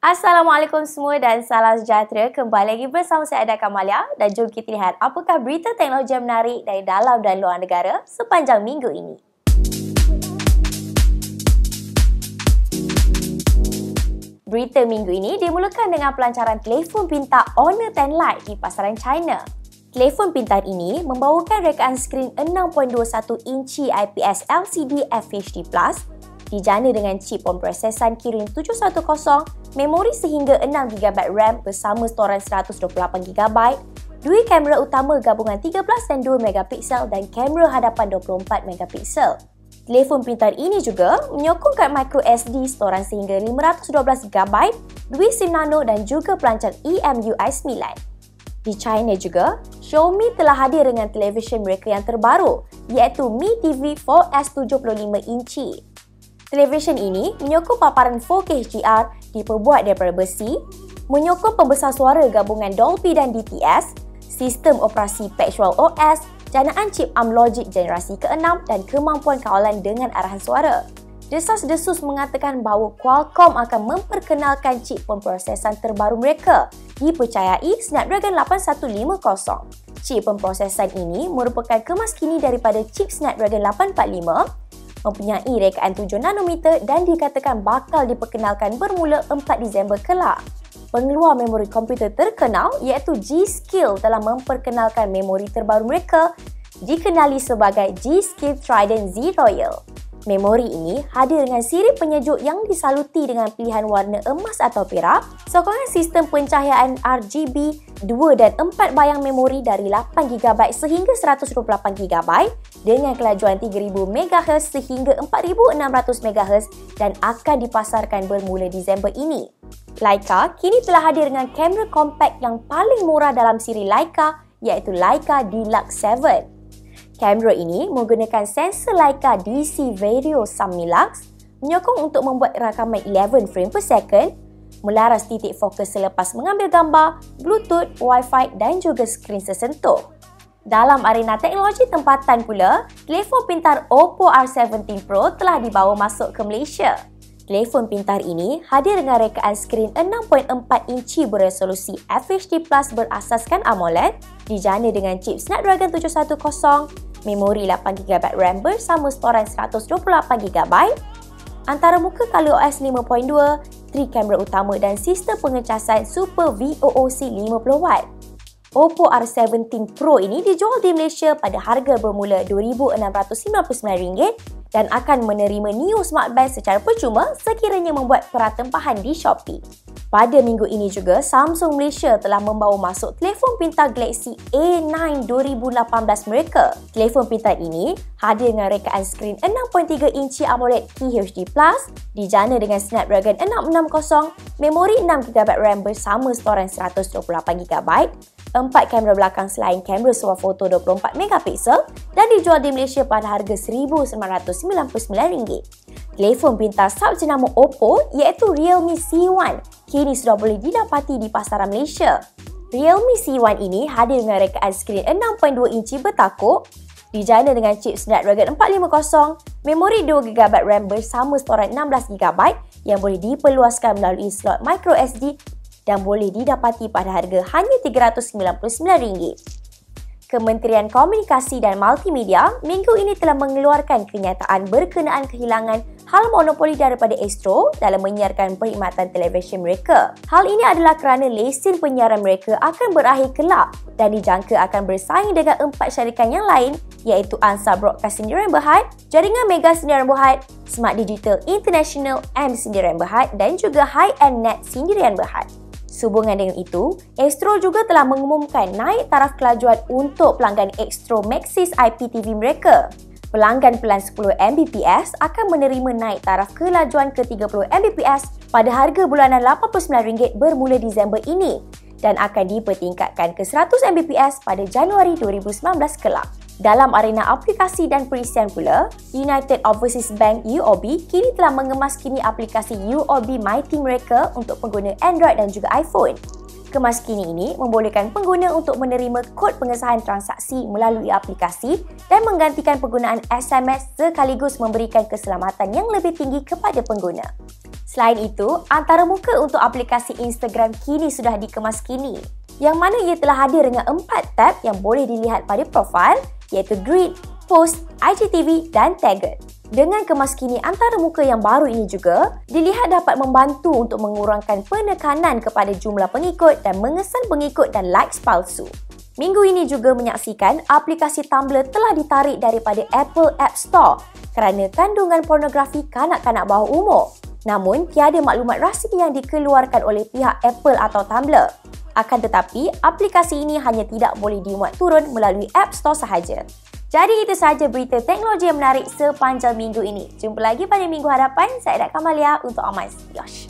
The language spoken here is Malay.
Assalamualaikum semua dan salam sejahtera. Kembali lagi bersama saya Ada Kamalia dan jom kita lihat apakah berita teknologi yang menarik dari dalam dan luar negara sepanjang minggu ini. Berita minggu ini dimulakan dengan pelancaran telefon pintar Honor 10 Lite di pasaran China. Telefon pintar ini membawakan rekaan skrin 6.21 inci IPS LCD FHD+, dijana dengan chip pemprosesan Kirin 710 memori sehingga 6GB RAM bersama storan 128GB, dua kamera utama gabungan 13 dan 2MP dan kamera hadapan 24MP. Telefon pintar ini juga menyokong kad microSD storan sehingga 512GB, dua SIM nano dan juga pelancar EMUI 9. Di China juga, Xiaomi telah hadir dengan televisyen mereka yang terbaru iaitu Mi TV 4S 75 inci. Televisyen ini menyokong paparan 4K HDR diperbuat daripada besi, menyokong pembesar suara gabungan Dolby dan DTS, sistem operasi Patchwell OS, janaan chip ARM Logic generasi ke-6 dan kemampuan kawalan dengan arahan suara. Desas-desus mengatakan bahawa Qualcomm akan memperkenalkan chip pemprosesan terbaru mereka dipercayai Snapdragon 8150. Chip pemprosesan ini merupakan kemas kini daripada chip Snapdragon 845 mempunyai rekaan 7 nanometer dan dikatakan bakal diperkenalkan bermula 4 Disember kelak. Pengeluar memori komputer terkenal iaitu G-Skill telah memperkenalkan memori terbaru mereka dikenali sebagai G-Skill Trident Z Royal. Memori ini hadir dengan siri penyejuk yang disaluti dengan pilihan warna emas atau perak, sokongan sistem pencahayaan RGB, 2 dan 4 bayang memori dari 8GB sehingga 128GB dengan kelajuan 3000 MHz sehingga 4600 MHz dan akan dipasarkan bermula Disember ini. Leica kini telah hadir dengan kamera kompak yang paling murah dalam siri Leica iaitu Leica Deluxe 7. Kamera ini menggunakan sensor Leica DC Vario Summilux menyokong untuk membuat rakaman 11 frame per second, melaras titik fokus selepas mengambil gambar, Bluetooth, Wi-Fi dan juga skrin sesentuh. Dalam arena teknologi tempatan pula, telefon pintar Oppo R17 Pro telah dibawa masuk ke Malaysia. Telefon pintar ini hadir dengan rekaan skrin 6.4 inci beresolusi FHD Plus berasaskan AMOLED dijana dengan chip Snapdragon 710 memori 8GB RAM bersama storan 128GB, antara muka ColorOS 5.2, tri kamera utama dan sistem pengecasan Super VOOC 50W. Oppo R17 Pro ini dijual di Malaysia pada harga bermula RM2,699 dan akan menerima Neo Smart Band secara percuma sekiranya membuat pratempahan di Shopee. Pada minggu ini juga, Samsung Malaysia telah membawa masuk telefon pintar Galaxy A9 2018 mereka. Telefon pintar ini hadir dengan rekaan skrin 6.3 inci AMOLED QHD+, dijana dengan Snapdragon 660, memori 6GB RAM bersama storan 128GB, empat kamera belakang selain kamera swafoto 24MP dan dijual di Malaysia pada harga RM1,999. Telefon pintar sub jenama Oppo iaitu Realme C1 kini sudah boleh didapati di pasaran Malaysia. Realme C1 ini hadir dengan rekaan skrin 6.2 inci bertakuk, dijana dengan chip Snapdragon 450, memori 2GB RAM bersama storan 16GB yang boleh diperluaskan melalui slot microSD dan boleh didapati pada harga hanya RM399. Kementerian Komunikasi dan Multimedia minggu ini telah mengeluarkan kenyataan berkenaan kehilangan hal monopoli daripada Astro dalam menyiarkan perkhidmatan televisyen mereka. Hal ini adalah kerana lesen penyiaran mereka akan berakhir kelak dan dijangka akan bersaing dengan empat syarikat yang lain iaitu Ansar Broadcast Sendirian Berhad, Jaringan Mega Sendirian Berhad, Smart Digital International M Sendirian Berhad dan juga High End Net Sendirian Berhad. Sehubungan dengan itu, Astro juga telah mengumumkan naik taraf kelajuan untuk pelanggan Astro Maxis IPTV mereka. Pelanggan pelan 10 Mbps akan menerima naik taraf kelajuan ke 30 Mbps pada harga bulanan RM89 bermula Disember ini dan akan dipertingkatkan ke 100 Mbps pada Januari 2019 kelak. Dalam arena aplikasi dan perisian pula, United Overseas Bank UOB kini telah mengemaskini aplikasi UOB Mighty mereka untuk pengguna Android dan juga iPhone. Kemaskini ini membolehkan pengguna untuk menerima kod pengesahan transaksi melalui aplikasi dan menggantikan penggunaan SMS sekaligus memberikan keselamatan yang lebih tinggi kepada pengguna. Selain itu, antara muka untuk aplikasi Instagram kini sudah dikemas kini. Yang mana ia telah hadir dengan empat tab yang boleh dilihat pada profil iaitu Grid, Post, IGTV dan Tagged. Dengan kemaskini antara muka yang baru ini juga, dilihat dapat membantu untuk mengurangkan penekanan kepada jumlah pengikut dan mengesan pengikut dan likes palsu. Minggu ini juga menyaksikan aplikasi Tumblr telah ditarik daripada Apple App Store kerana kandungan pornografi kanak-kanak bawah umur. Namun, tiada maklumat rasmi yang dikeluarkan oleh pihak Apple atau Tumblr. Akan tetapi, aplikasi ini hanya tidak boleh dimuat turun melalui App Store sahaja. Jadi itu sahaja berita teknologi yang menarik sepanjang minggu ini. Jumpa lagi pada minggu hadapan. Saya Dak Kamalia untuk Amaz. Yosh.